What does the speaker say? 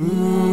Mm-hmm.